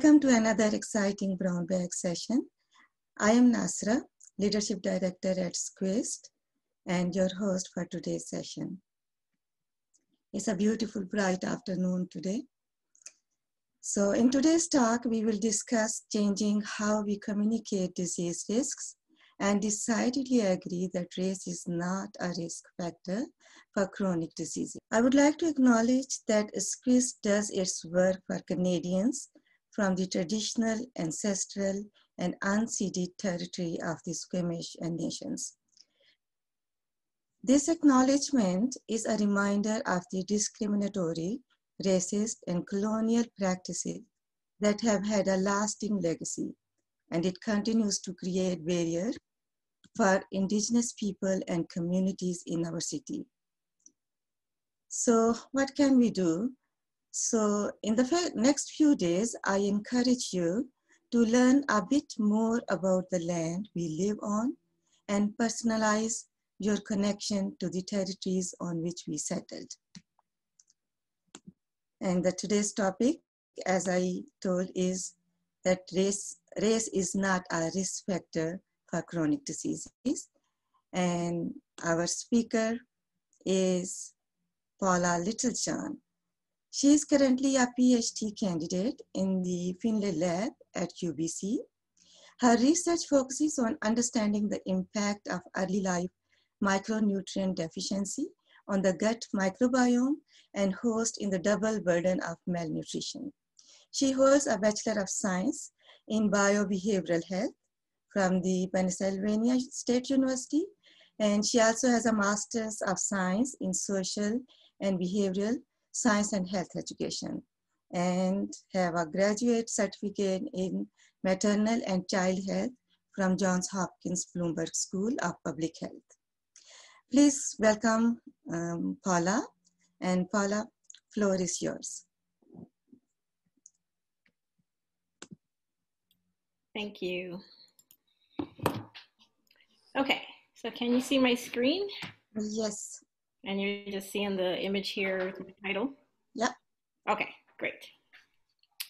Welcome to another exciting brown bag session. I am Nasra, Leadership Director at SCWIST, and your host for today's session. It's a beautiful, bright afternoon today. So in today's talk, we will discuss changing how we communicate disease risks and decidedly agree that race is not a risk factor for chronic diseases. I would like to acknowledge that SCWIST does its work for Canadians from the traditional, ancestral, and unceded territory of the Squamish and nations. This acknowledgement is a reminder of the discriminatory, racist, and colonial practices that have had a lasting legacy, and it continues to create barriers for Indigenous people and communities in our city. So what can we do? So in the next few days, I encourage you to learn a bit more about the land we live on and personalize your connection to the territories on which we settled. And the today's topic, as I told, is that race, race is not a risk factor for chronic diseases. And our speaker is Paula Littlejohn. She is currently a PhD candidate in the Finlay Lab at UBC. Her research focuses on understanding the impact of early life micronutrient deficiency on the gut microbiome and host in the double burden of malnutrition. She holds a Bachelor of Science in Biobehavioral Health from the Pennsylvania State University, and she also has a Master's of Science in Social and Behavioral Science and Health Education, and have a graduate certificate in Maternal and Child Health from Johns Hopkins Bloomberg School of Public Health. Please welcome um, Paula. And Paula, floor is yours. Thank you. Okay, so can you see my screen? Yes. And you're just seeing the image here, the title? Yep. Okay, great.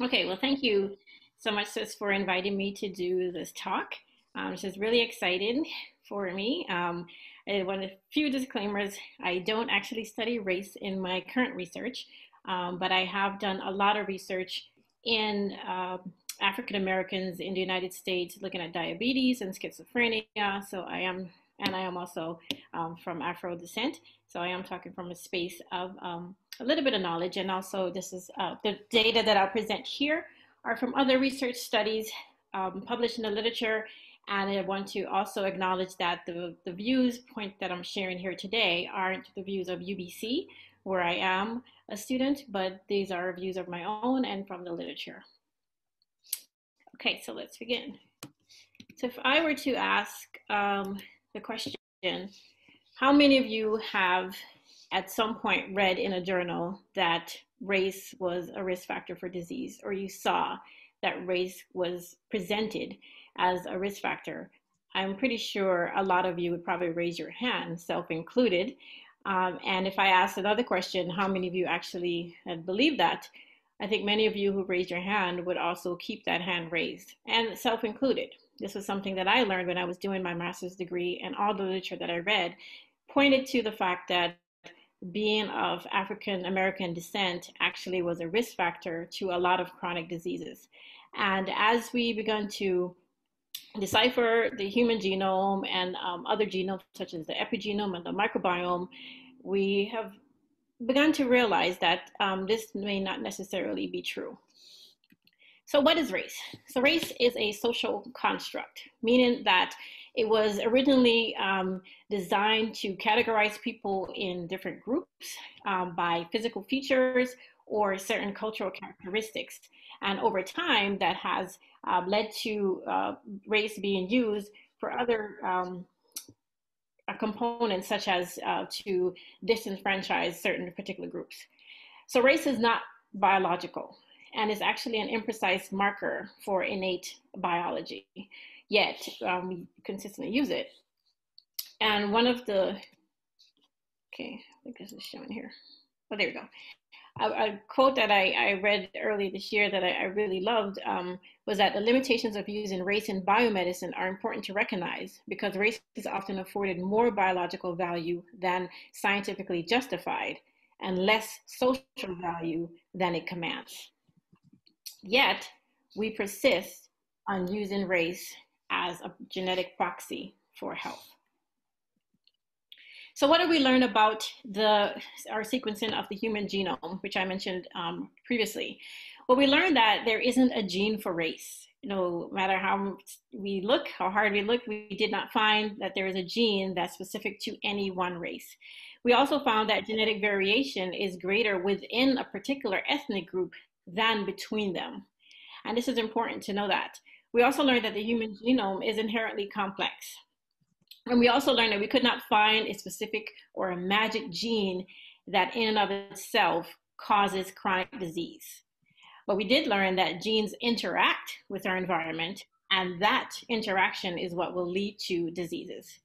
Okay, well, thank you so much, Sis, for inviting me to do this talk. Um, this is really exciting for me. Um, I want a few disclaimers. I don't actually study race in my current research, um, but I have done a lot of research in uh, African Americans in the United States looking at diabetes and schizophrenia. So I am, and I am also um, from Afro descent. So I am talking from a space of um, a little bit of knowledge. And also, this is uh, the data that I'll present here are from other research studies um, published in the literature and I want to also acknowledge that the, the views point that I'm sharing here today aren't the views of UBC, where I am a student, but these are views of my own and from the literature. Okay, so let's begin. So if I were to ask um, the question, how many of you have at some point read in a journal that race was a risk factor for disease, or you saw that race was presented as a risk factor, I'm pretty sure a lot of you would probably raise your hand, self included. Um, and if I asked another question, how many of you actually had believed that? I think many of you who raised your hand would also keep that hand raised, and self included. This was something that I learned when I was doing my master's degree, and all the literature that I read pointed to the fact that being of African American descent actually was a risk factor to a lot of chronic diseases. And as we began to decipher the human genome and um, other genomes such as the epigenome and the microbiome, we have begun to realize that um, this may not necessarily be true. So what is race? So race is a social construct, meaning that it was originally um, designed to categorize people in different groups um, by physical features or certain cultural characteristics. And over time, that has uh, led to uh, race being used for other um, components, such as uh, to disenfranchise certain particular groups. So race is not biological and is actually an imprecise marker for innate biology, yet um, we consistently use it. And one of the, okay, I think this is showing here. oh, there we go. A, a quote that I, I, read early this year that I, I really loved um, was that the limitations of using race in biomedicine are important to recognize because race is often afforded more biological value than scientifically justified and less social value than it commands. Yet, we persist on using race as a genetic proxy for health. So what did we learn about the, our sequencing of the human genome, which I mentioned um, previously? Well, we learned that there isn't a gene for race. No matter how we look, how hard we look, we did not find that there is a gene that's specific to any one race. We also found that genetic variation is greater within a particular ethnic group than between them. And this is important to know that. We also learned that the human genome is inherently complex. And we also learned that we could not find a specific or a magic gene that in and of itself causes chronic disease. But we did learn that genes interact with our environment, and that interaction is what will lead to diseases.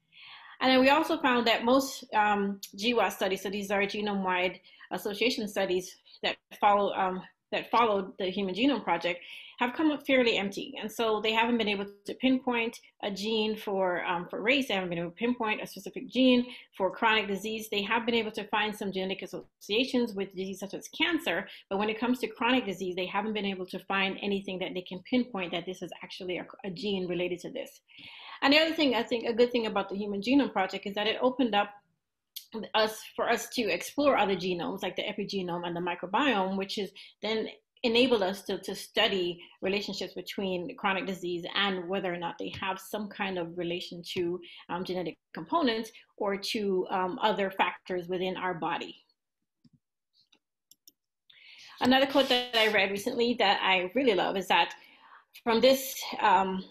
And then we also found that most um, GWAS studies, so these are genome-wide association studies that follow um, that followed the Human Genome Project, have come up fairly empty. And so they haven't been able to pinpoint a gene for, um, for race. They haven't been able to pinpoint a specific gene for chronic disease. They have been able to find some genetic associations with disease such as cancer. But when it comes to chronic disease, they haven't been able to find anything that they can pinpoint that this is actually a, a gene related to this. And the other thing, I think a good thing about the Human Genome Project is that it opened up us for us to explore other genomes like the epigenome and the microbiome, which is then enabled us to, to study relationships between chronic disease and whether or not they have some kind of relation to um, genetic components or to um, other factors within our body. Another quote that I read recently that I really love is that from this, um,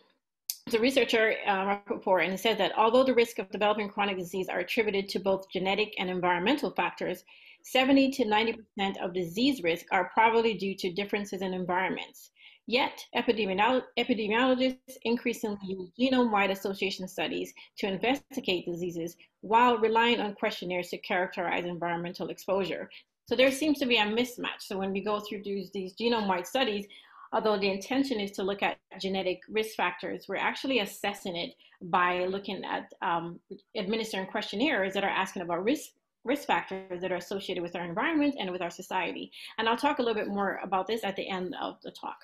the researcher uh, report, and says that although the risk of developing chronic disease are attributed to both genetic and environmental factors, 70 to 90% of disease risk are probably due to differences in environments. Yet, epidemiolo epidemiologists increasingly use genome-wide association studies to investigate diseases while relying on questionnaires to characterize environmental exposure. So there seems to be a mismatch. So when we go through these, these genome-wide studies, although the intention is to look at genetic risk factors, we're actually assessing it by looking at um, administering questionnaires that are asking about risk risk factors that are associated with our environment and with our society. And I'll talk a little bit more about this at the end of the talk.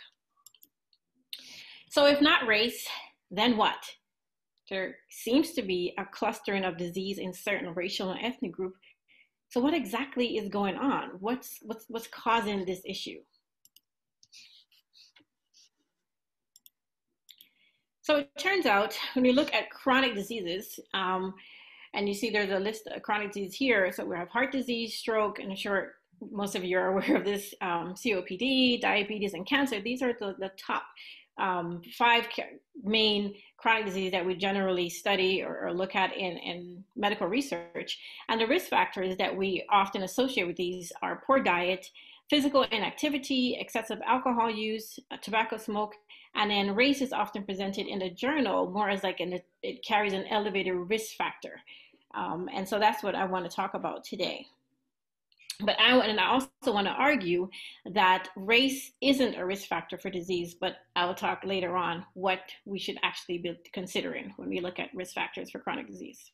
So if not race, then what? There seems to be a clustering of disease in certain racial and ethnic group. So what exactly is going on? What's, what's, what's causing this issue? So it turns out when you look at chronic diseases, um, and you see there's a list of chronic diseases here. So we have heart disease, stroke, and I'm sure most of you are aware of this, um, COPD, diabetes, and cancer. These are the, the top um, five main chronic disease that we generally study or, or, look at in, in medical research. And the risk factors that we often associate with these are poor diet, physical inactivity, excessive alcohol use, uh, tobacco smoke, and then race is often presented in the journal more as like an, it carries an elevated risk factor. Um, and so that's what I want to talk about today. But I and I also want to argue that race isn't a risk factor for disease, but I will talk later on what we should actually be considering when we look at risk factors for chronic disease.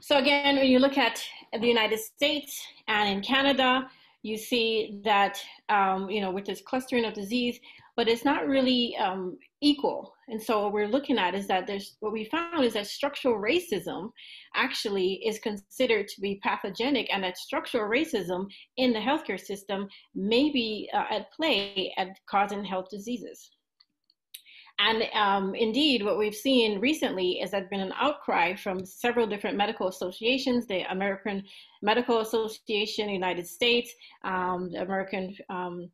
So again, when you look at the United States and in Canada, you see that um, you know with this clustering of disease, but it's not really um, equal. And so what we're looking at is that there's what we found is that structural racism actually is considered to be pathogenic, and that structural racism in the healthcare system may be uh, at play at causing health diseases. And um, indeed, what we've seen recently is that there's been an outcry from several different medical associations, the American Medical Association, United States, um, the American um,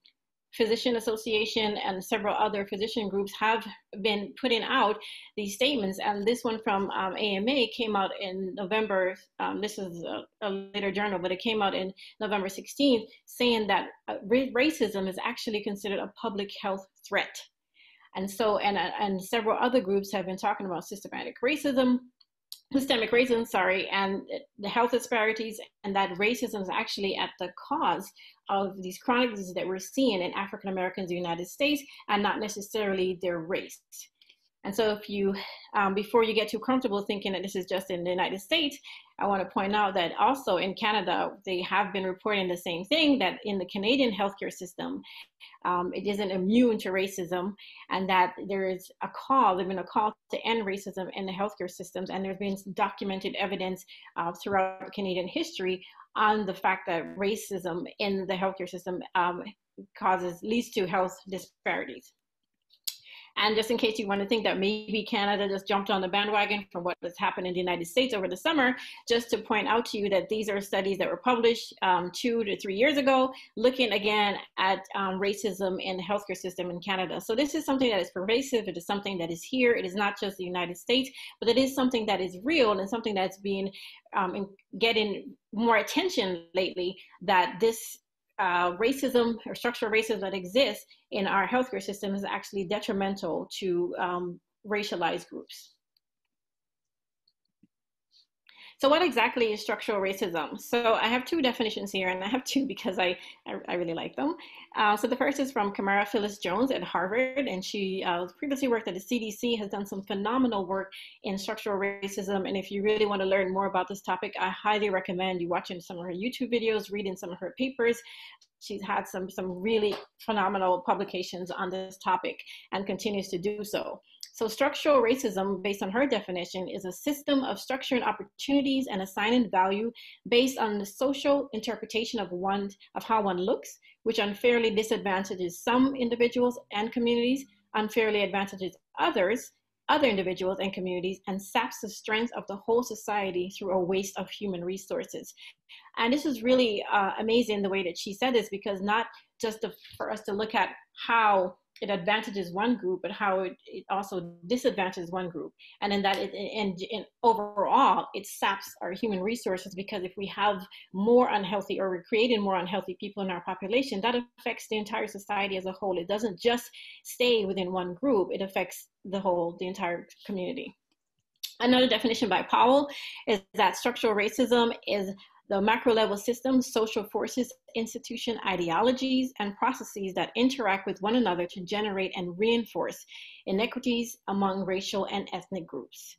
Physician Association and several other physician groups have been putting out these statements. And this one from um, AMA came out in November. Um, this is a, a, later journal, but it came out in November 16th saying that uh, racism is actually considered a public health threat. And so, and, uh, and several other groups have been talking about systematic racism, systemic racism, sorry, and the health disparities, and that racism is actually at the cause of these chronic diseases that we're seeing in African Americans in the United States, and not necessarily their race. And so, if you, um, before you get too comfortable thinking that this is just in the United States, I want to point out that also in Canada, they have been reporting the same thing that in the Canadian healthcare system, um, it isn't immune to racism, and that there is a call, there's been a call to end racism in the healthcare systems, and there's been documented evidence uh, throughout Canadian history on the fact that racism in the healthcare system um, causes leads to health disparities. And just in case you want to think that maybe Canada just jumped on the bandwagon from what has happened in the United States over the summer, just to point out to you that these are studies that were published um, two to three years ago, looking again at um, racism in the healthcare system in Canada. So this is something that is pervasive. It is something that is here. It is not just the United States, but it is something that is real and something that's um, getting more attention lately that this uh, racism or structural racism that exists in our healthcare system is actually detrimental to um, racialized groups. So what exactly is structural racism? So I have two definitions here, and I have two because I, I, I really like them. Uh, so the first is from Camara Phyllis Jones at Harvard, and she uh, previously worked at the CDC, has done some phenomenal work in structural racism. And if you really want to learn more about this topic, I highly recommend you watching some of her YouTube videos, reading some of her papers. She's had some, some really phenomenal publications on this topic and continues to do so. So structural racism, based on her definition, is a system of structuring opportunities and assigning value based on the social interpretation of one of how one looks, which unfairly disadvantages some individuals and communities, unfairly advantages others, other individuals and communities, and saps the strength of the whole society through a waste of human resources. And this is really uh, amazing the way that she said this because not just to, for us to look at how it advantages one group, but how it, it also disadvantages one group. And in that, it, and, and overall, it saps our human resources because if we have more unhealthy or we're creating more unhealthy people in our population, that affects the entire society as a whole. It doesn't just stay within one group, it affects the whole, the entire community. Another definition by Powell is that structural racism is the macro level systems, social forces, institution ideologies, and processes that interact with one another to generate and reinforce inequities among racial and ethnic groups.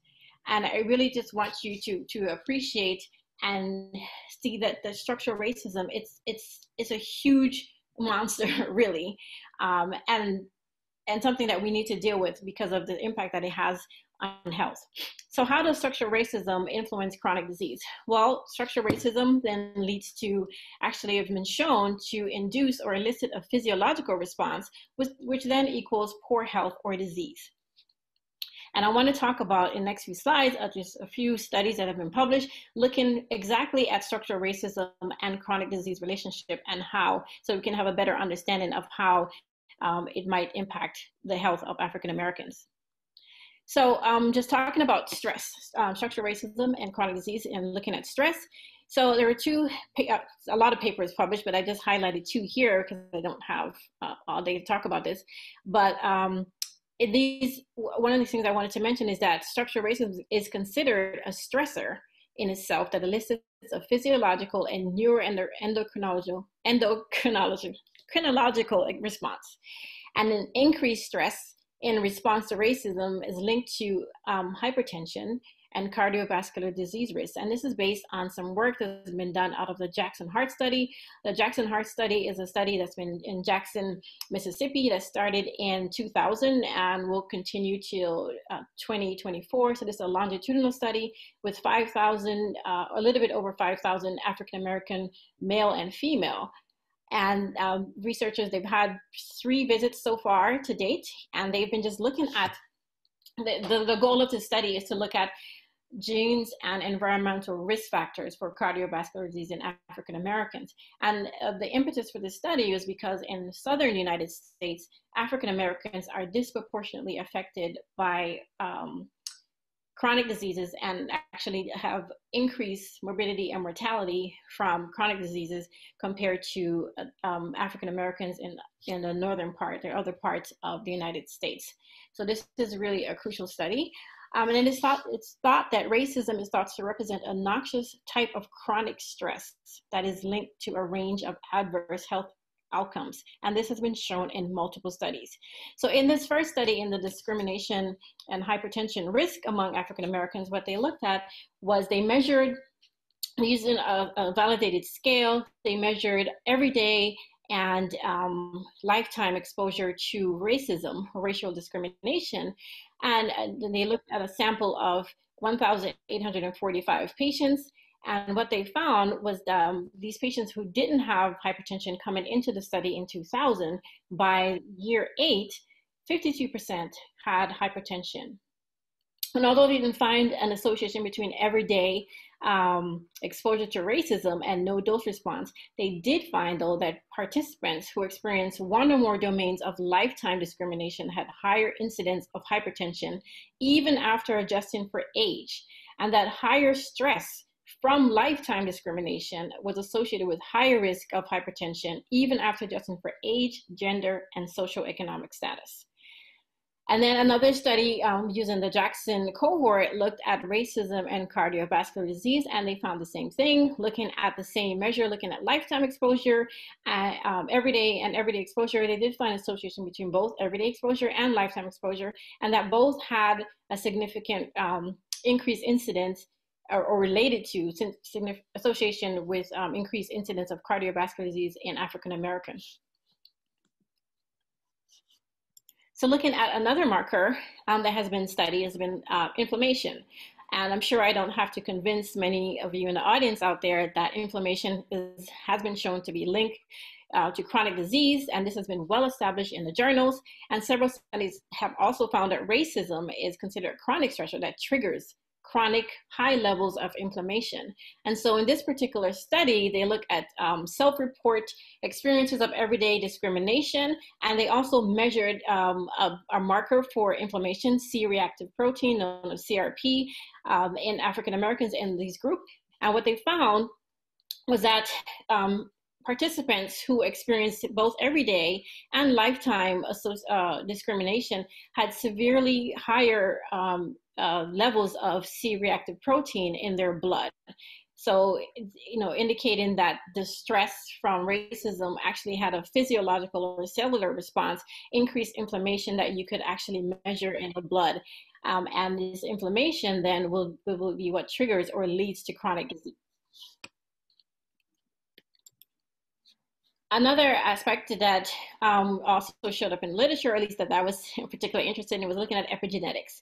And I really just want you to, to appreciate and see that the structural racism, it's, it's, it's a huge monster, really, um, and, and something that we need to deal with because of the impact that it has on health. So how does structural racism influence chronic disease? Well, structural racism then leads to, actually have been shown to induce or elicit a physiological response, which, which then equals poor health or disease. And I want to talk about in the next few slides uh, just a few studies that have been published looking exactly at structural racism and chronic disease relationship and how, so we can have a better understanding of how um, it might impact the health of African Americans. So um, just talking about stress, um, structural racism and chronic disease and looking at stress. So there were two, uh, a lot of papers published, but I just highlighted two here because I don't have uh, all day to talk about this. But um, these, one of the things I wanted to mention is that structural racism is considered a stressor in itself that elicits a physiological and neuroendocrinological endocrinological chronological response. And an increased stress in response to racism is linked to um, hypertension and cardiovascular disease risk. And this is based on some work that's been done out of the Jackson Heart Study. The Jackson Heart Study is a study that's been in Jackson, Mississippi, that started in 2000 and will continue till uh, 2024. So this is a longitudinal study with 5,000, uh, a little bit over 5,000 African American male and female. And um, researchers, they've had three visits so far to date, and they've been just looking at the, the, the goal of the study is to look at genes and environmental risk factors for cardiovascular disease in African Americans. And uh, the impetus for this study was because in the southern United States, African Americans are disproportionately affected by um, chronic diseases and actually have increased morbidity and mortality from chronic diseases compared to um, African Americans in, in the northern part or other parts of the United States. So this is really a crucial study. Um, and it is thought, it's thought that racism is thought to represent a noxious type of chronic stress that is linked to a range of adverse health outcomes. And this has been shown in multiple studies. So in this first study in the discrimination and hypertension risk among African Americans, what they looked at was they measured using a, a validated scale, they measured everyday and um, lifetime exposure to racism, racial discrimination. And, and they looked at a sample of 1,845 patients and what they found was that um, these patients who didn't have hypertension coming into the study in 2000, by year eight, 52% had hypertension. And although they didn't find an association between everyday um, exposure to racism and no dose response, they did find, though, that participants who experienced one or more domains of lifetime discrimination had higher incidence of hypertension even after adjusting for age, and that higher stress from lifetime discrimination was associated with higher risk of hypertension even after adjusting for age, gender, and socioeconomic status. And then another study um, using the Jackson cohort looked at racism and cardiovascular disease, and they found the same thing, looking at the same measure, looking at lifetime exposure, and, um, everyday and everyday exposure. They did find association between both everyday exposure and lifetime exposure, and that both had a significant um, increased incidence or, or related to association with um, increased incidence of cardiovascular disease in African Americans. So looking at another marker um, that has been studied has been uh, inflammation. And I'm sure I don't have to convince many of you in the audience out there that inflammation is, has been shown to be linked uh, to chronic disease, and this has been well established in the journals. And several studies have also found that racism is considered a chronic stressor that triggers chronic high levels of inflammation. And so in this particular study, they look at um, self-report experiences of everyday discrimination, and they also measured um, a, a, marker for inflammation, C-reactive protein, known as CRP, um, in African Americans in these groups. And what they found was that um, participants who experienced both everyday and lifetime uh, discrimination had severely higher um, uh, levels of C-reactive protein in their blood. So, you know, indicating that the stress from racism actually had a physiological or cellular response, increased inflammation that you could actually measure in the blood. Um, and this inflammation then will, will be what triggers or leads to chronic disease. Another aspect that um, also showed up in literature, at least that I was particularly interested in, was looking at epigenetics.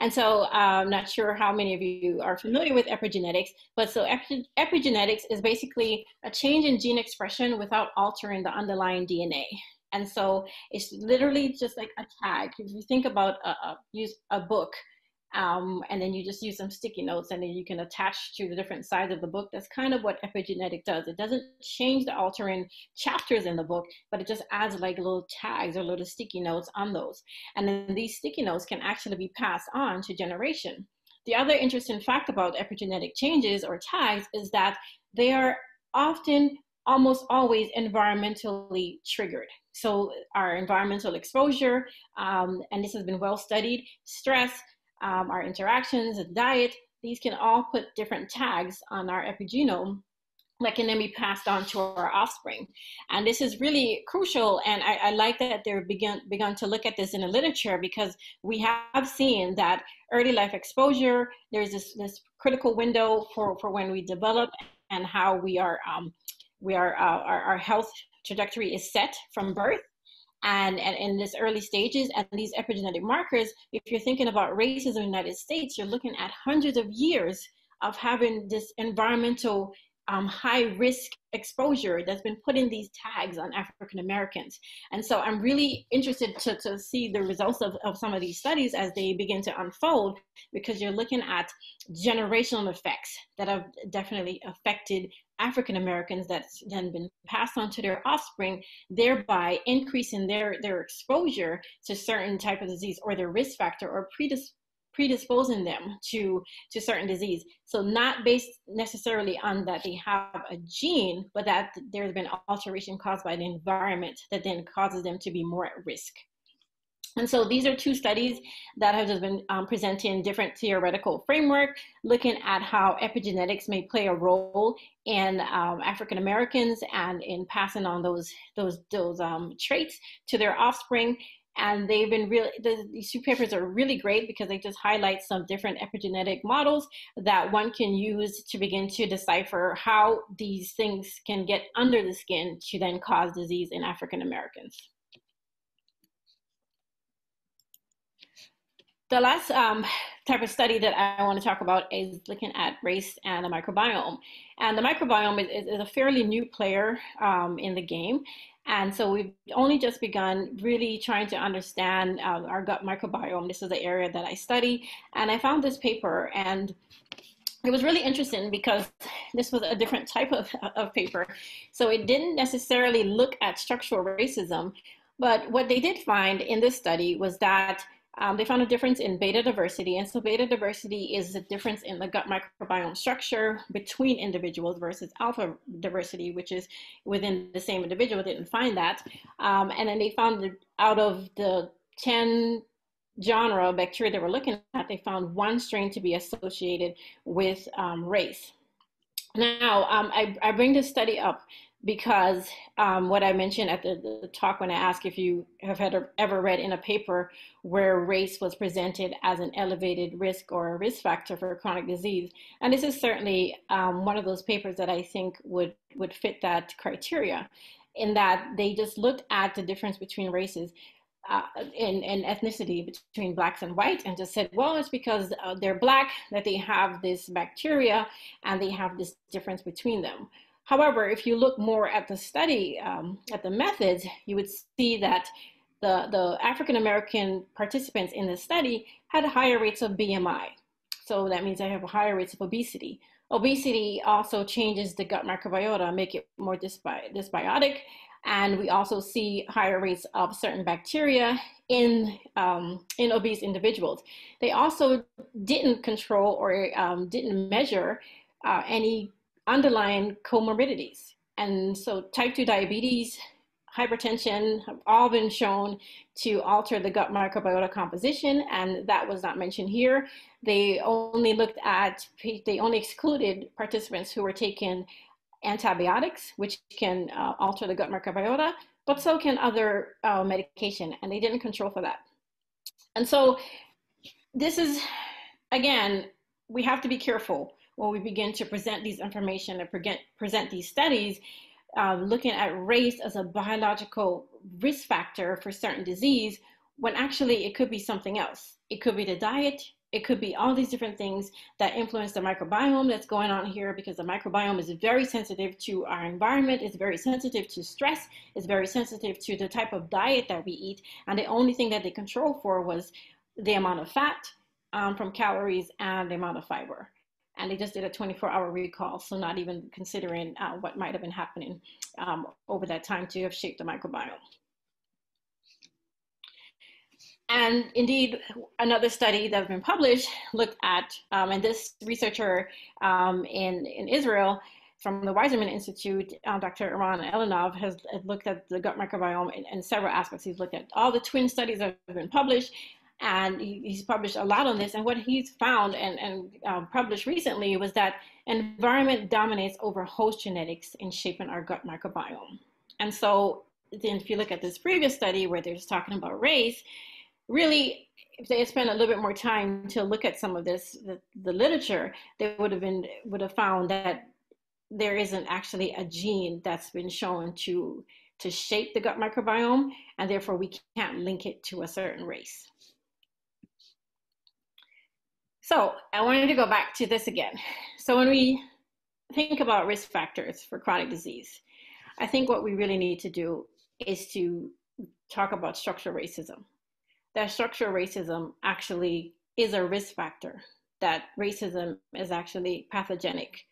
And so I'm um, not sure how many of you are familiar with epigenetics, but so epigenetics is basically a change in gene expression without altering the underlying DNA. And so it's literally just like a tag. If you think about a, a use a book, um, and then you just use some sticky notes and then you can attach to the different sides of the book. That's kind of what epigenetic does. It doesn't change the altering chapters in the book, but it just adds like little tags or little sticky notes on those. And then these sticky notes can actually be passed on to generation. The other interesting fact about epigenetic changes or tags is that they are often almost always environmentally triggered. So our environmental exposure, um, and this has been well studied, stress, um, our interactions, and diet, these can all put different tags on our epigenome that can then be passed on to our offspring. And this is really crucial. And I, I, like that they've begun, begun to look at this in the literature because we have seen that early life exposure, there's this, this critical window for, for when we develop and how we are, um, we are, uh, our, our health trajectory is set from birth and, and in this early stages and these epigenetic markers, if you're thinking about racism in the United States, you're looking at hundreds of years of having this environmental um, high risk exposure that's been putting these tags on African Americans. And so I'm really interested to, to see the results of, of some of these studies as they begin to unfold because you're looking at generational effects that have definitely affected African Americans that's then been passed on to their offspring, thereby increasing their, their exposure to certain type of disease or their risk factor or predis- predisposing them to, to certain disease. So not based necessarily on that they have a gene, but that there's been alteration caused by the environment that then causes them to be more at risk. And so these are two studies that have just been um, presenting different theoretical framework, looking at how epigenetics may play a role in um, African Americans and in passing on those those those um, traits to their offspring. And they've been really the, these two papers are really great because they just highlight some different epigenetic models that one can use to begin to decipher how these things can get under the skin to then cause disease in African Americans. The last um, type of study that I want to talk about is looking at race and the microbiome. And the microbiome is, is a fairly new player um, in the game. And so we've only just begun really trying to understand uh, our gut microbiome. This is the area that I study. And I found this paper and it was really interesting because this was a different type of, of paper. So it didn't necessarily look at structural racism, but what they did find in this study was that um, they found a difference in beta diversity. And so beta diversity is the difference in the gut microbiome structure between individuals versus alpha diversity, which is within the same individual. They didn't find that. Um, and then they found that out of the 10 genre of bacteria they were looking at, they found one strain to be associated with um, race. Now, um, I, I, bring this study up because um, what I mentioned at the, the, talk when I asked if you have had a, ever read in a paper where race was presented as an elevated risk or a risk factor for chronic disease, and this is certainly um, one of those papers that I think would would fit that criteria, in that they just looked at the difference between races. Uh, in, in ethnicity between blacks and whites and just said, well, it's because uh, they're black that they have this bacteria and they have this difference between them. However, if you look more at the study, um, at the methods, you would see that the, the African American participants in the study had higher rates of BMI. So that means they have higher rates of obesity. Obesity also changes the gut microbiota, make it more dysbi- dysbiotic. And we also see higher rates of certain bacteria in, um, in obese individuals. They also didn't control or um, didn't measure uh, any underlying comorbidities. And so type 2 diabetes, hypertension have all been shown to alter the gut microbiota composition, and that was not mentioned here. They only looked at, they only excluded participants who were taking antibiotics, which can uh, alter the gut microbiota, but so can other uh, medication, and they didn't control for that. And so this is, again, we have to be careful when we begin to present these information and present, these studies, um, looking at race as a biological risk factor for certain disease, when actually it could be something else. It could be the diet, it could be all these different things that influence the microbiome that's going on here because the microbiome is very sensitive to our environment, it's very sensitive to stress, it's very sensitive to the type of diet that we eat. And the only thing that they control for was the amount of fat um, from calories and the amount of fiber and they just did a 24 hour recall. So not even considering uh, what might have been happening um, over that time to have shaped the microbiome. And indeed, another study that's been published looked at, um, and this researcher um, in, in Israel from the Weizmann Institute, uh, Dr. Eran Elinav, has looked at the gut microbiome in, in, several aspects. He's looked at all the twin studies that have been published, and he's published a lot on this. And what he's found and, and um, published recently was that environment dominates over host genetics in shaping our gut microbiome. And so then if you look at this previous study where they're just talking about race, really, if they had spent a little bit more time to look at some of this, the, the literature, they would have been would have found that there isn't actually a gene that's been shown to to shape the gut microbiome, and therefore we can't link it to a certain race. So I wanted to go back to this again. So when we think about risk factors for chronic disease, I think what we really need to do is to talk about structural racism. That structural racism actually is a risk factor, that racism is actually pathogenic,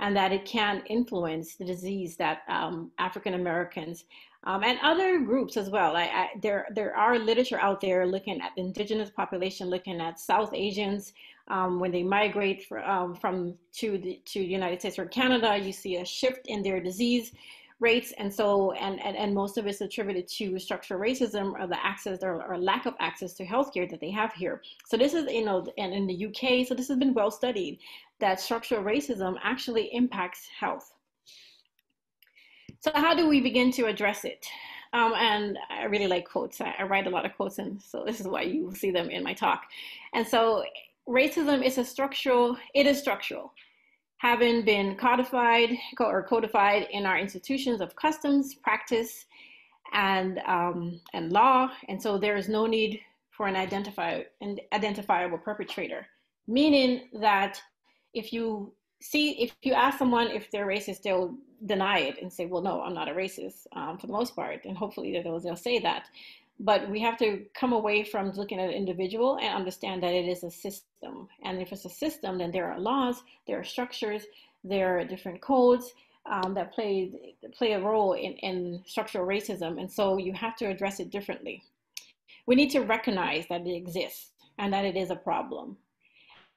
and that it can influence the disease that um, African Americans um, and other groups as well. I, I, there, there are literature out there looking at the indigenous population, looking at South Asians, um, when they migrate for, um, from to the to United States or Canada, you see a shift in their disease rates. And so, and, and, and most of it's attributed to structural racism or the access or, or lack of access to healthcare that they have here. So this is, you know, and in the UK, so this has been well studied that structural racism actually impacts health. So how do we begin to address it? Um, and I really like quotes. I, I, write a lot of quotes, and so this is why you will see them in my talk. And so, racism is a structural. It is structural, having been codified or codified in our institutions of customs, practice, and um, and law. And so, there is no need for an identify an identifiable perpetrator, meaning that if you see if you ask someone if they're racist, they'll deny it and say, well, no, I'm not a racist um, for the most part. And hopefully they'll, they'll say that. But we have to come away from looking at an individual and understand that it is a system. And if it's a system, then there are laws, there are structures, there are different codes um, that play, play a role in, in structural racism. And so you have to address it differently. We need to recognize that it exists and that it is a problem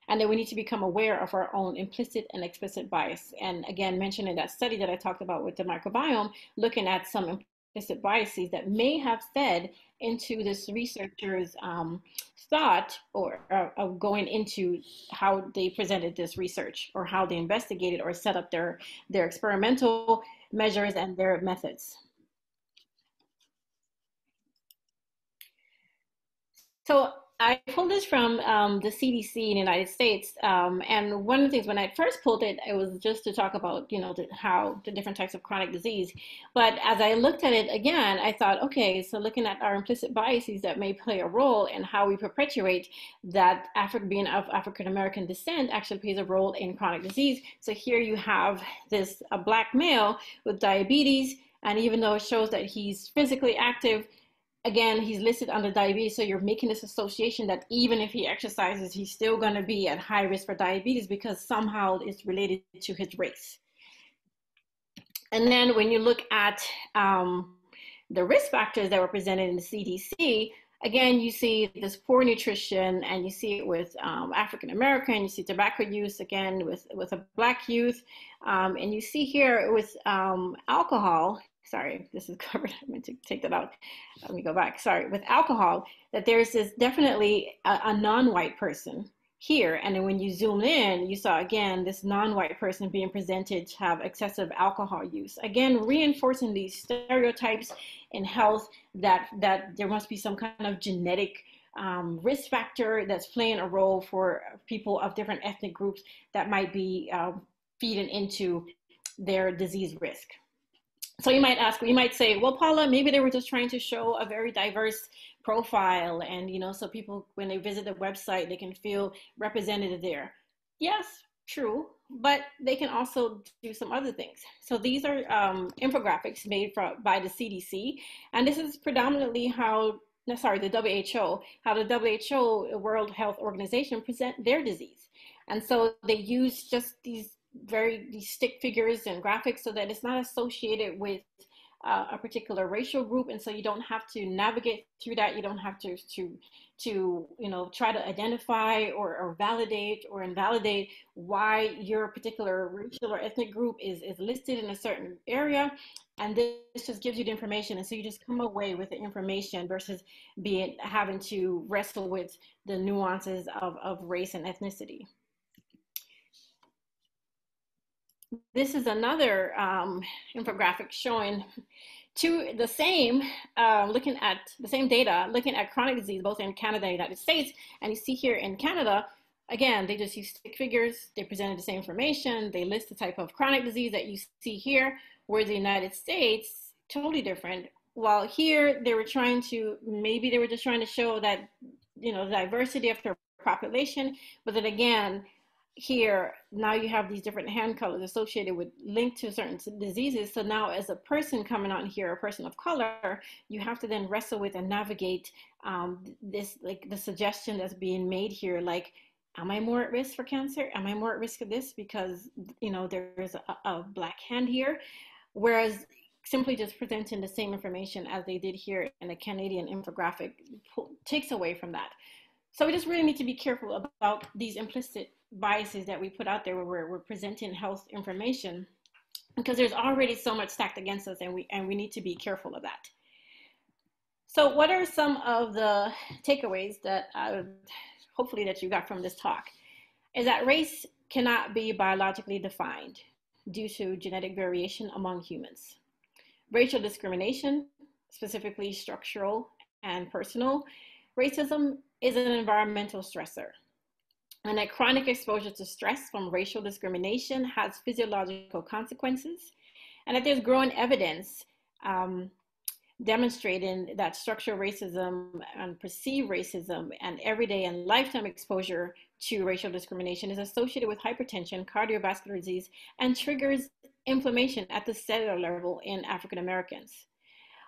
and that we need to become aware of our own implicit and explicit bias. And again, mentioning that study that I talked about with the microbiome, looking at some implicit biases that may have fed into this researcher's um, thought or uh, of going into how they presented this research or how they investigated or set up their, their experimental measures and their methods. So I pulled this from um, the CDC in the United States, um, and one of the things when I first pulled it, it was just to talk about you know the, how the different types of chronic disease. But as I looked at it again, I thought, okay, so looking at our implicit biases that may play a role in how we perpetuate that African being of African American descent actually plays a role in chronic disease. So here you have this a black male with diabetes, and even though it shows that he's physically active again, he's listed under diabetes, so you're making this association that even if he exercises, he's still going to be at high risk for diabetes because somehow it's related to his race. And then when you look at um, the risk factors that were presented in the CDC, again, you see this poor nutrition, and you see it with um, African American. You see tobacco use again with with a black youth, um, and you see here with um, alcohol sorry, this is covered. I meant to take that out. Let me go back. Sorry, with alcohol, that there's this definitely a, a non-white person here. And then when you zoom in, you saw again this non-white person being presented to have excessive alcohol use. Again, reinforcing these stereotypes in health that that there must be some kind of genetic um, risk factor that's playing a role for people of different ethnic groups that might be uh, feeding into their disease risk so you might ask, you might say, well, Paula, maybe they were just trying to show a very diverse profile, and you know, so people when they visit the website, they can feel represented there. Yes, true, but they can also do some other things. So these are um, infographics made by the CDC, and this is predominantly how, no, sorry, the WHO, how the WHO, World Health Organization, present their disease. And so they use just these very these stick figures and graphics so that it's not associated with uh, a particular racial group. And so you don't have to navigate through that. You don't have to to to you know try to identify or, or validate or invalidate why your particular racial or ethnic group is is listed in a certain area. And this just gives you the information. And so you just come away with the information versus being having to wrestle with the nuances of, of race and ethnicity this is another um, infographic showing to the same, uh, looking at the same data, looking at chronic disease, both in Canada and United States. And you see here in Canada, again, they just use stick figures. They presented the same information. They list the type of chronic disease that you see here, where the United States, totally different. While here, they were trying to, maybe they were just trying to show that, you know, the diversity of their population, but then again, here now you have these different hand colors associated with linked to certain diseases. So now as a person coming on here a person of color you have to then wrestle with and navigate um, this like the suggestion that's being made here like am i more at risk for cancer? Am i more at risk of this? Because you know there's a, a black hand here. Whereas simply just presenting the same information as they did here in a canadian infographic takes away from that. So we just really need to be careful about these implicit biases that we put out there where we're, we're presenting health information because there's already so much stacked against us and we and we need to be careful of that. So what are some of the takeaways that I hopefully that you got from this talk? Is that race cannot be biologically defined due to genetic variation among humans. Racial discrimination, specifically structural and personal, racism is an environmental stressor. And that chronic exposure to stress from racial discrimination has physiological consequences, and that there's growing evidence um, demonstrating that structural racism and perceived racism and everyday and lifetime exposure to racial discrimination is associated with hypertension, cardiovascular disease, and triggers inflammation at the cellular level in African Americans.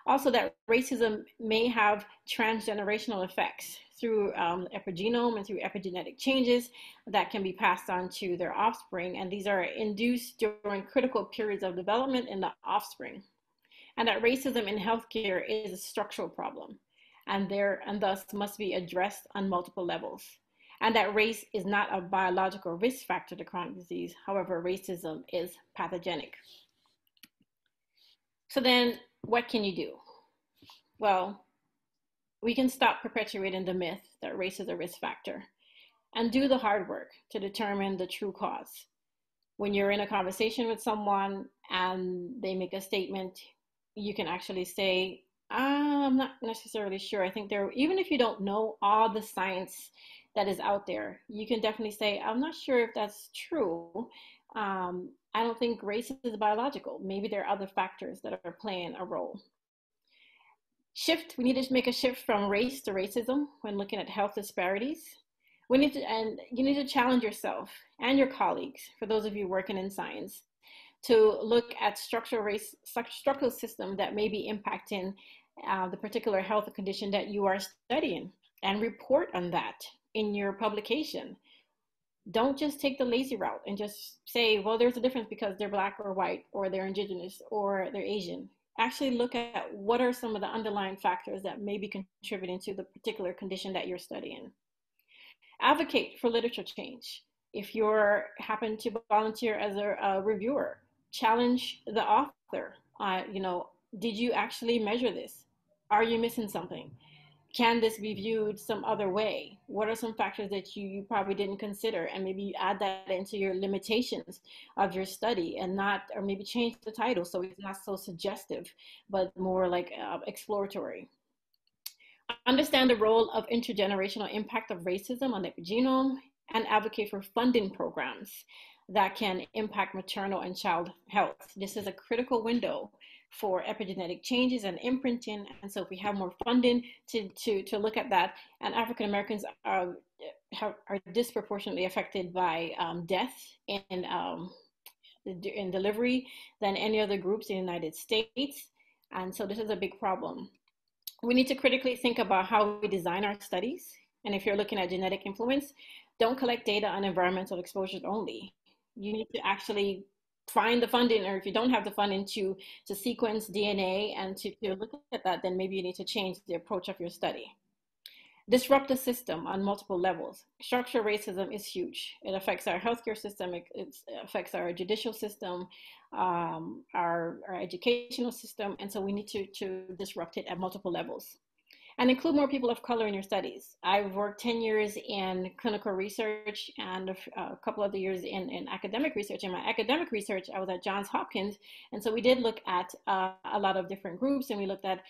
Also, that racism may have transgenerational effects through um, epigenome and through epigenetic changes that can be passed on to their offspring. And these are induced during critical periods of development in the offspring. And that racism in healthcare is a structural problem and there and thus must be addressed on multiple levels. And that race is not a biological risk factor to chronic disease. However, racism is pathogenic. So then what can you do? Well, we can stop perpetuating the myth that race is a risk factor and do the hard work to determine the true cause. When you're in a conversation with someone and they make a statement, you can actually say, ah, I'm not necessarily sure. I think there, even if you don't know all the science that is out there, you can definitely say, I'm not sure if that's true. Um, I don't think race is biological. Maybe there are other factors that are playing a role shift, we need to make a shift from race to racism when looking at health disparities. We need to, and you need to challenge yourself and your colleagues, for those of you working in science, to look at structural race, structural system that may be impacting uh, the particular health condition that you are studying and report on that in your publication. Don't just take the lazy route and just say, well, there's a difference because they're black or white or they're indigenous or they're Asian actually look at what are some of the underlying factors that may be contributing to the particular condition that you're studying. Advocate for literature change. If you're happen to volunteer as a, a reviewer, challenge the author. Uh, you know, did you actually measure this? Are you missing something? Can this be viewed some other way? What are some factors that you, you probably didn't consider? And maybe you add that into your limitations of your study and not, or maybe change the title so it's not so suggestive, but more like uh, exploratory. Understand the role of intergenerational impact of racism on the epigenome and advocate for funding programs that can impact maternal and child health. This is a critical window for epigenetic changes and imprinting. And so if we have more funding to, to, to look at that, and African Americans are, have, are disproportionately affected by um, death in, um, in delivery than any other groups in the United States. And so this is a big problem. We need to critically think about how we design our studies. And if you're looking at genetic influence, don't collect data on environmental exposures only. You need to actually find the funding or if you don't have the funding to to sequence dna and to, to look at that then maybe you need to change the approach of your study. Disrupt the system on multiple levels. Structural racism is huge. It affects our healthcare system. It, it affects our judicial system um, our, our educational system. And so we need to, to disrupt it at multiple levels and include more people of color in your studies. I've worked 10 years in clinical research and a couple of years in, in academic research. In my academic research, I was at Johns Hopkins. And so we did look at uh, a lot of different groups and we looked at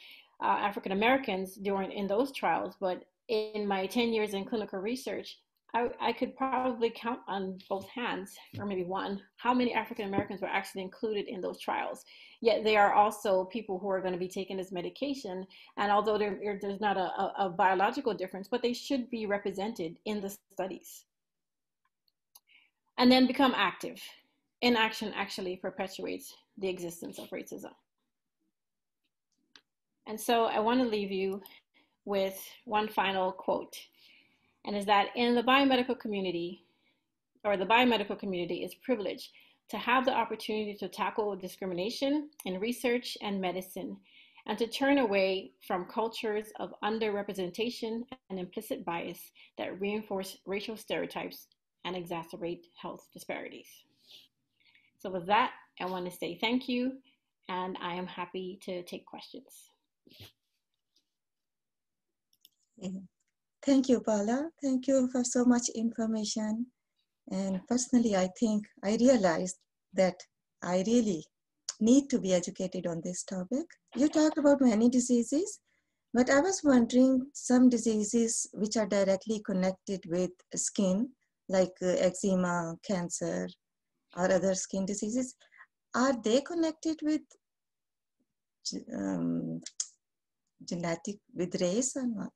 uh, African Americans during in those trials. But in my 10 years in clinical research, I, I could probably count on both hands, or maybe one, how many African Americans were actually included in those trials. Yet they are also people who are going to be taking this medication. And although there, there's not a, a, a biological difference, but they should be represented in the studies. And then become active. Inaction actually perpetuates the existence of racism. And so I want to leave you with one final quote and is that in the biomedical community, or the biomedical community is privileged to have the opportunity to tackle discrimination in research and medicine and to turn away from cultures of underrepresentation and implicit bias that reinforce racial stereotypes and exacerbate health disparities. So with that, I want to say thank you, and I am happy to take questions. Mm-hmm. Thank you, Paula. Thank you for so much information. And personally, I think I realized that I really need to be educated on this topic. You talked about many diseases, but I was wondering some diseases which are directly connected with skin, like uh, eczema, cancer, or other skin diseases, are they connected with um, genetic, with race or not?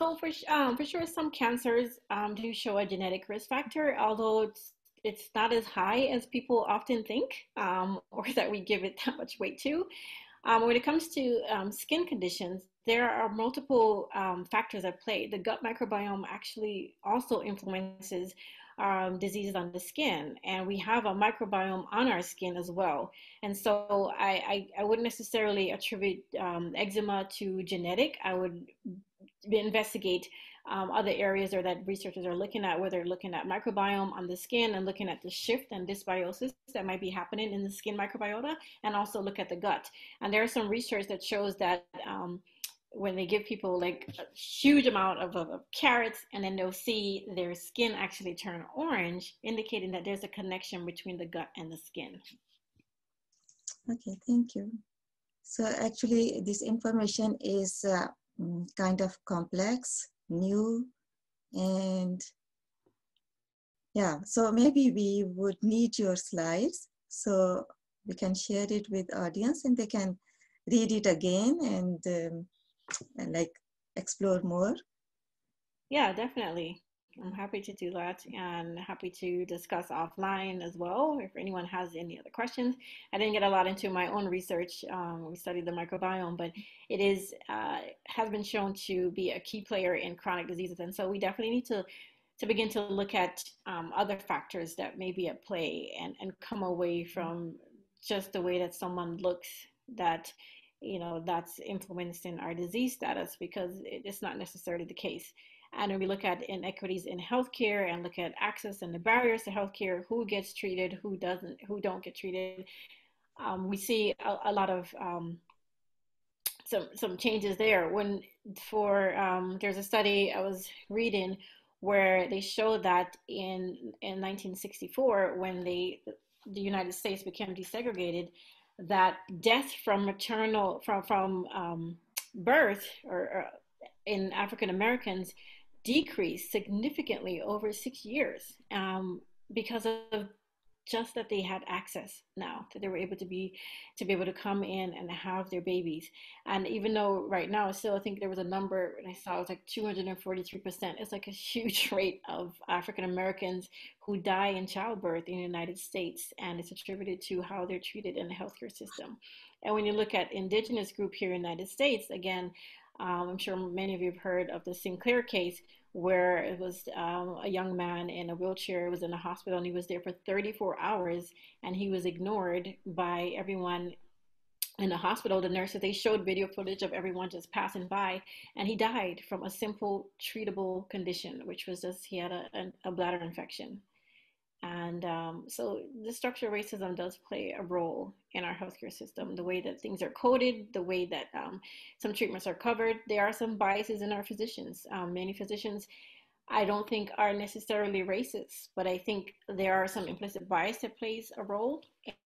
So for um, for sure, some cancers um, do show a genetic risk factor, although it's it's not as high as people often think, um, or that we give it that much weight to. Um, when it comes to um, skin conditions, there are multiple um, factors at play. The gut microbiome actually also influences um, diseases on the skin, and we have a microbiome on our skin as well. And so I, I, I wouldn't necessarily attribute um, eczema to genetic. I would investigate um, other areas or that researchers are looking at, whether they're looking at microbiome on the skin and looking at the shift and dysbiosis that might be happening in the skin microbiota, and also look at the gut. And there's some research that shows that um, when they give people like a huge amount of, of, of, carrots and then they'll see their skin actually turn orange, indicating that there's a connection between the gut and the skin. Okay, thank you. So actually this information is uh, mm, kind of complex, new, and yeah, so maybe we would need your slides so we can share it with audience and they can read it again and um, and like explore more? Yeah, definitely. I'm happy to do that and happy to discuss offline as well if anyone has any other questions. I didn't get a lot into my own research. Um, we studied the microbiome, but it is uh, has been shown to be a key player in chronic diseases, and so we definitely need to to begin to look at um, other factors that may be at play and and come away from just the way that someone looks that you know that's influencing our disease status because it's not necessarily the case. And when we look at inequities in healthcare and look at access and the barriers to healthcare who gets treated who doesn't who don't get treated um, we see a, a lot of um, some some changes there. When for um, there's a study i was reading where they showed that in in 1964 when they the united states became desegregated that death from maternal from from um, birth or, or in African Americans decreased significantly over six years um, because of just that they had access now that they were able to be to be able to come in and have their babies. And even though right now still i think there was a number and i saw it was like 243% it's like a huge rate of african americans who die in childbirth in the united states and it's attributed to how they're treated in the healthcare system. And when you look at indigenous group here in the united states again um, i'm sure many of you have heard of the sinclair case where it was um, a young man in a wheelchair was in a hospital and he was there for 34 hours and he was ignored by everyone in the hospital. The nurses they showed video footage of everyone just passing by and he died from a simple treatable condition which was just he had a, a, a bladder infection and um, so the structural racism does play a role in our healthcare system. The way that things are coded, the way that um, some treatments are covered. There are some biases in our physicians. Um, many physicians, I don't think, are necessarily racist, but I think there are some implicit bias that plays a role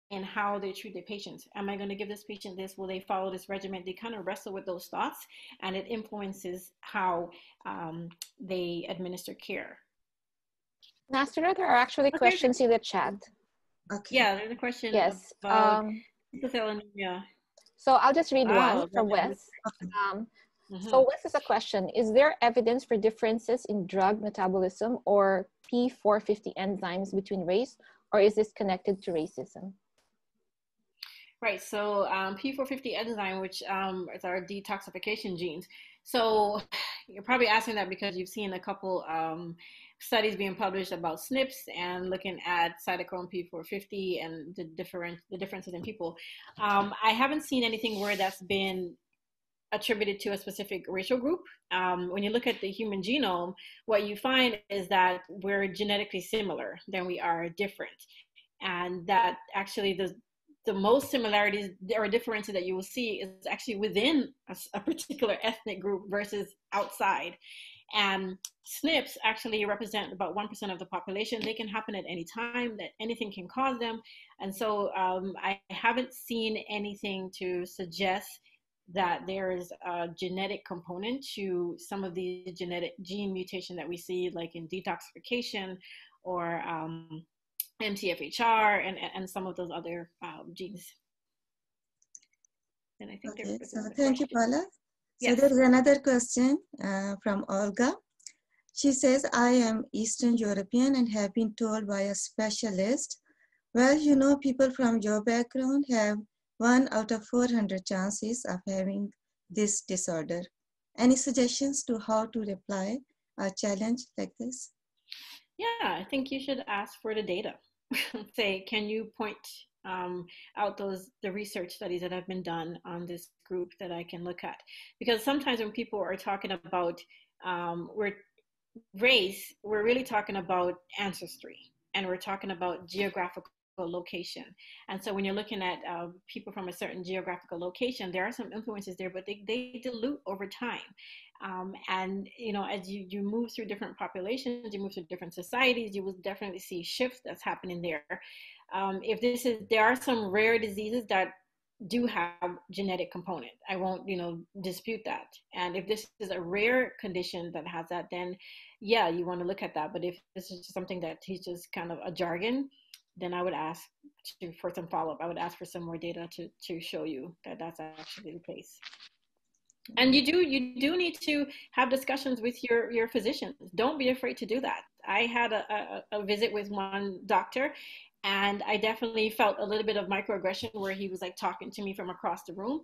in how they treat their patients. Am I going to give this patient this? Will they follow this regimen? They kind of wrestle with those thoughts, and it influences how um, they administer care. Nastura, there are actually okay. questions in the chat. Okay. Yeah, there's a question. Yes. Um, yeah. So I'll just read oh, one from Wes. Um, mm-hmm. So Wes is a question: Is there evidence for differences in drug metabolism or P450 enzymes between race, or is this connected to racism? Right. So um, P450 enzyme, which um, is our detoxification genes. So you're probably asking that because you've seen a couple um, studies being published about SNPs and looking at cytochrome P450 and the different the differences in people. Um, I haven't seen anything where that's been attributed to a specific racial group. Um, when you look at the human genome, what you find is that we're genetically similar than we are different. and that actually the the most similarities or differences that you will see is actually within a, a particular ethnic group versus outside. And SNPs actually represent about 1% of the population. They can happen at any time, that anything can cause them. And so um, I haven't seen anything to suggest that there is a genetic component to some of the genetic gene mutation that we see, like in detoxification or um, MTHFR and, and some of those other um, genes. And I think okay, so thank you, Paula. Yes. So there's another question uh, from Olga. She says, I am Eastern European and have been told by a specialist, well, you know, people from your background have one out of 400 chances of having this disorder. Any suggestions to how to reply a challenge like this? Yeah, I think you should ask for the data. Say, can you point um, out those the research studies that have been done on this group that I can look at? Because sometimes when people are talking about um, we're race, we're really talking about ancestry, and we're talking about geographical location. And so when you're looking at uh, people from a certain geographical location, there are some influences there, but they, they dilute over time. Um, and you know, as you, you move through different populations, you move through different societies, you will definitely see shifts that's happening there. Um, if this is, there are some rare diseases that do have genetic component. I won't, you know, dispute that. And if this is a rare condition that has that, then yeah, you want to look at that. But if this is something that teaches kind of a jargon, then I would ask to, for some follow up. I would ask for some more data to, to show you that that's actually the case. And you do you do need to have discussions with your your physicians. Don't be afraid to do that. I had a, a, a visit with one doctor, and I definitely felt a little bit of microaggression where he was like talking to me from across the room.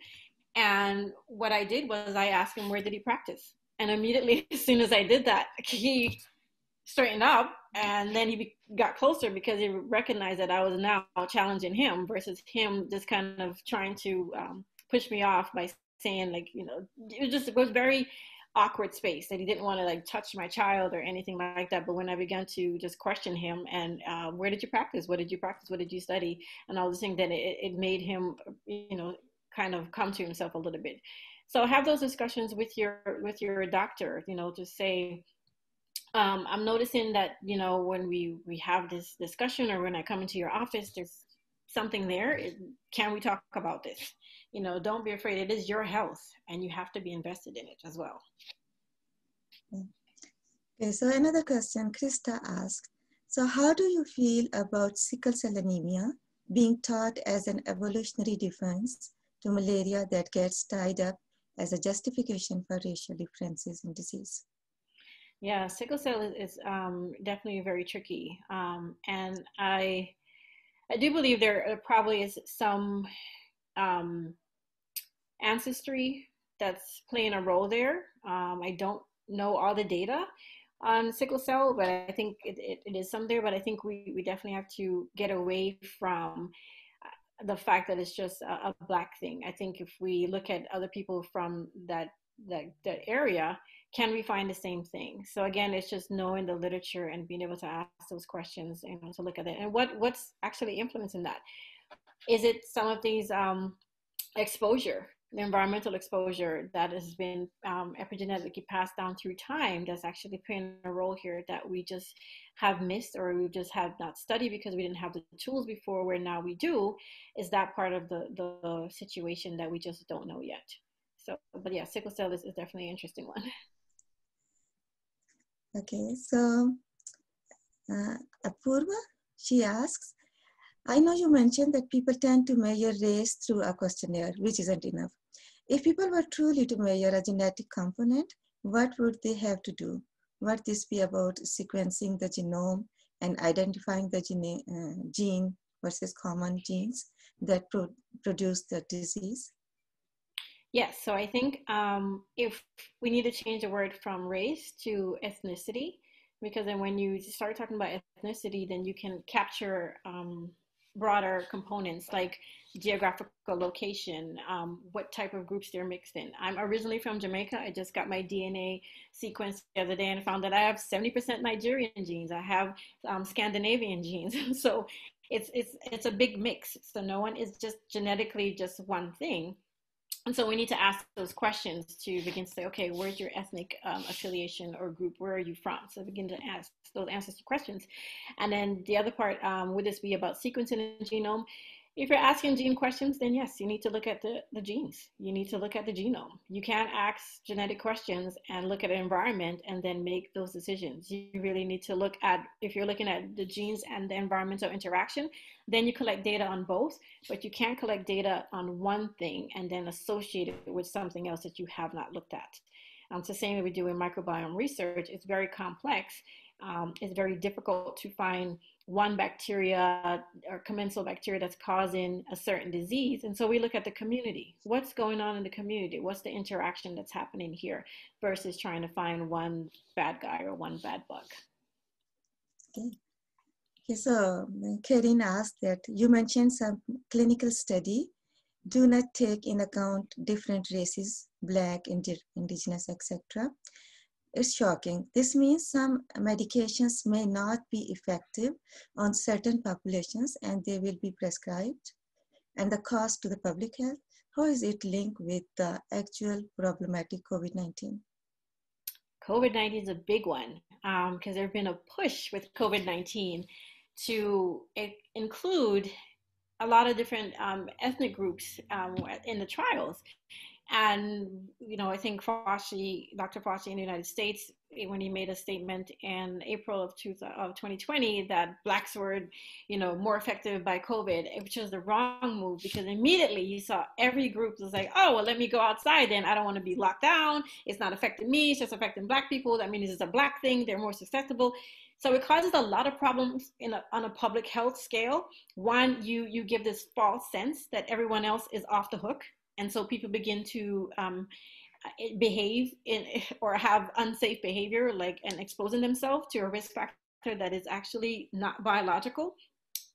And what I did was I asked him where did he practice, and immediately as soon as I did that, he straightened up and then he got closer because he recognized that I was now challenging him versus him just kind of trying to um, push me off by saying like you know it just was very awkward space that he didn't want to like touch my child or anything like that. But when i began to just question him and uh, where did you practice? What did you practice? What did you study? and all this thing then it, it made him you know kind of come to himself a little bit. So have those discussions with your with your doctor you know to say um, I'm noticing that you know when we we have this discussion or when I come into your office, there's something there. Can we talk about this? You know, don't be afraid. It is your health, and you have to be invested in it as well. Okay, so another question, Krista asked. So, how do you feel about sickle cell anemia being taught as an evolutionary defense to malaria that gets tied up as a justification for racial differences in disease? Yeah, sickle cell is, is um, definitely very tricky, um, and I I do believe there probably is some um, ancestry that's playing a role there. Um, I don't know all the data on sickle cell, but I think it, it, it is some there. But I think we, we definitely have to get away from uh, the fact that it's just a, a black thing. I think if we look at other people from that that that area can we find the same thing so again it's just knowing the literature and being able to ask those questions and to look at it and what what's actually influencing that is it some of these um, exposure the environmental exposure that has been um, epigenetically passed down through time that's actually playing a role here that we just have missed or we just have not studied because we didn't have the tools before where now we do is that part of the, the situation that we just don't know yet. So but yeah sickle cell is, is definitely an interesting one. Okay, so uh, Apurva, she asks, I know you mentioned that people tend to measure race through a questionnaire, which isn't enough. If people were truly to measure a genetic component, what would they have to do? Would this be about sequencing the genome and identifying the gene, uh, versus common genes that pro produce the disease? Yes, so I think um, if we need to change the word from race to ethnicity, because then when you start talking about ethnicity, then you can capture um, broader components like geographical location, um, what type of groups they're mixed in. I'm originally from Jamaica. I just got my DNA sequence the other day and found that I have 70% Nigerian genes. I have um, Scandinavian genes. so it's, it's, it's a big mix. So no one is just genetically just one thing. And so we need to ask those questions to begin to say, okay, where's your ethnic um, affiliation or group? Where are you from? So begin to ask those answers to questions. And then the other part, um, would this be about sequencing the genome? If you're asking gene questions, then yes, you need to look at the, the genes. You need to look at the genome. You can't ask genetic questions and look at the environment and then make those decisions. You really need to look at, if you're looking at the genes and the environmental interaction, then you collect data on both, but you can't collect data on one thing and then associate it with something else that you have not looked at. Um, it's the same we do in microbiome research. It's very complex. Um, it's very difficult to find one bacteria or commensal bacteria that's causing a certain disease. And so we look at the community. What's going on in the community? What's the interaction that's happening here versus trying to find one bad guy or one bad bug? Okay. okay so Karin asked that you mentioned some clinical study do not take in account different races, black, indigenous, etc. It's shocking. This means some medications may not be effective on certain populations and they will be prescribed. And the cost to the public health, how is it linked with the actual problematic COVID-19? COVID-19 is a big one because um, there's been a push with COVID-19 to include a lot of different um, ethnic groups um, in the trials. And, you know, I think Fauci, Dr. Fauci in the United States, eh, when he made a statement in April of, two, of 2020 that blacks were, you know, more effective by COVID, which was the wrong move because immediately you saw every group was like, oh, well, let me go outside then. I don't want to be locked down. It's not affecting me. It's just affecting black people. That means it's a black thing. They're more susceptible. So it causes a lot of problems in a, on a public health scale. One, you you give this false sense that everyone else is off the hook and so people begin to um, eh, behave in or have unsafe behavior like and exposing themselves to a risk factor that is actually not biological.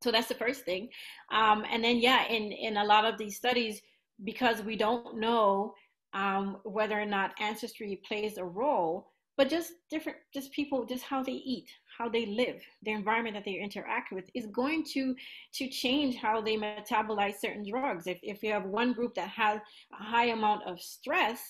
So that's the first thing. Um, and then yeah in in a lot of these studies because we don't know um, whether or not ancestry plays a role but just different just people just how they eat how they live the environment that they interact with is going to to change how they metabolize certain drugs. If, if you have one group that has a high amount of stress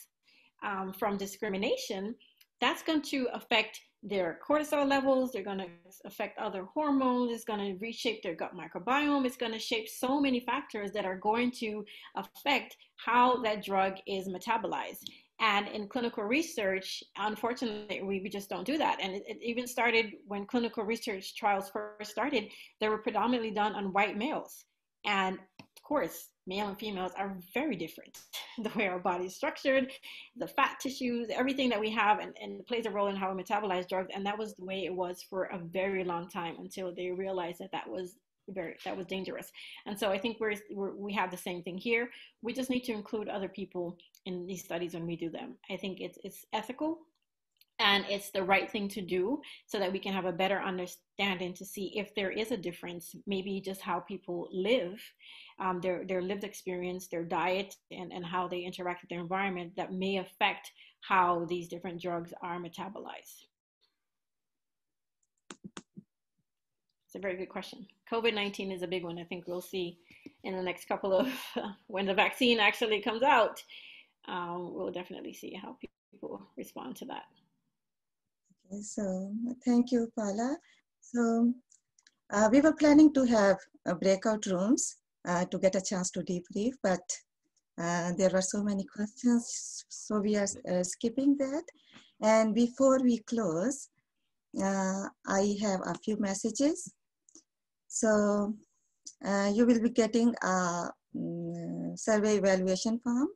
um, from discrimination that's going to affect their cortisol levels they're going to affect other hormones it's going to reshape their gut microbiome it's going to shape so many factors that are going to affect how that drug is metabolized and in clinical research, unfortunately, we, we just don't do that. And it, it, even started when clinical research trials first started, they were predominantly done on white males. And of course, male and females are very different. The way our body is structured, the fat tissues, everything that we have, and, and plays a role in how we metabolize drugs. And that was the way it was for a very long time until they realized that that was very that was dangerous. And so i think we're, we're, we have the same thing here. We just need to include other people in these studies when we do them. I think it's it's ethical and it's the right thing to do so that we can have a better understanding to see if there is a difference maybe just how people live um, their their lived experience their diet and, and how they interact with their environment that may affect how these different drugs are metabolized. It's a very good question COVID 19 is a big one. I think we'll see in the next couple of, when the vaccine actually comes out, um, we'll definitely see how people respond to that. Okay, so thank you, Paula. So uh, we were planning to have uh, breakout rooms uh, to get a chance to debrief, but uh, there were so many questions, so we are uh, skipping that. And before we close, I have a few messages so uh, you will be getting a um, survey evaluation form.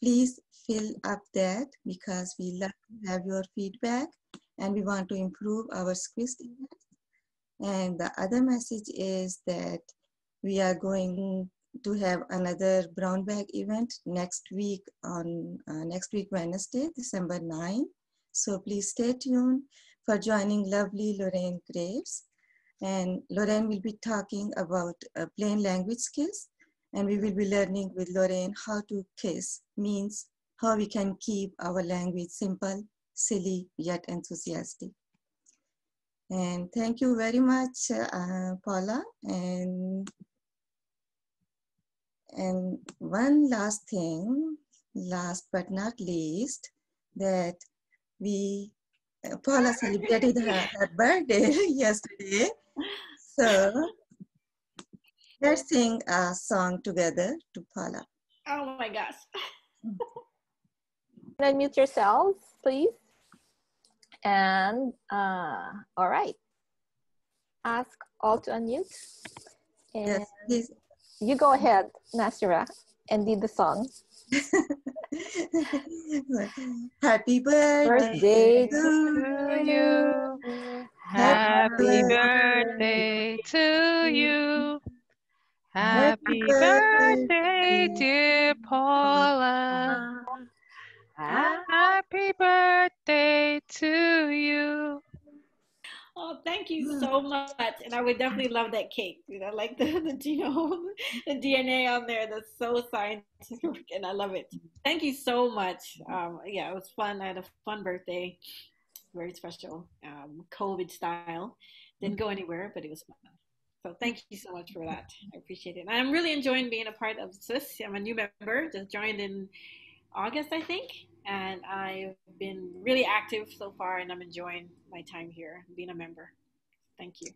Please fill up that because we love to have your feedback and we want to improve our quiz. And the other message is that we are going to have another brown bag event next week on uh, next week Wednesday, December 9. So please stay tuned for joining lovely Lorraine Graves And Lorraine will be talking about uh, plain language skills. And we will be learning with Lorraine how to kiss means how we can keep our language simple, silly, yet enthusiastic. And thank you very much, uh, Paula. And, and one last thing, last but not least, that we, uh, Paula celebrated her, her birthday yesterday. So let's sing a song together to Paula. Oh my gosh. Can unmute yourselves, please. And uh, all right. Ask all to unmute. And yes, please. You go ahead, Nasira, and lead the song. Happy birthday, birthday to you. Happy birthday to you. Happy birthday, dear Paula. Happy birthday to you. Oh, thank you so much. And I would definitely love that cake. You know, like the, the genome, the DNA on there. That's so scientific and I love it. Thank you so much. Um, yeah, it was fun. I had a fun birthday. Very special. Um, COVID style. Didn't go anywhere, but it was fun. So thank you so much for that. I appreciate it. And I'm really enjoying being a part of SCWIST. I'm a new member, just joined in August, I think. And I've been really active so far, and I'm enjoying my time here, being a member. Thank you.